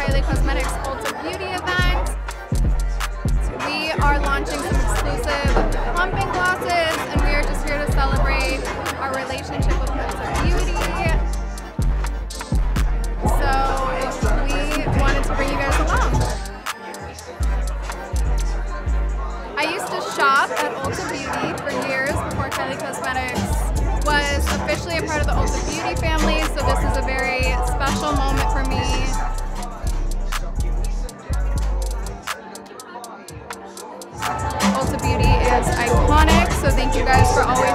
Kylie Cosmetics Ulta Beauty event. We are launching some exclusive plumping glosses, and we are just here to celebrate our relationship with Ulta Beauty. So we wanted to bring you guys along. I used to shop at Ulta Beauty for years before Kylie Cosmetics was officially a part of the Ulta Beauty family, so this is a very Iconic, so thank you guys for always.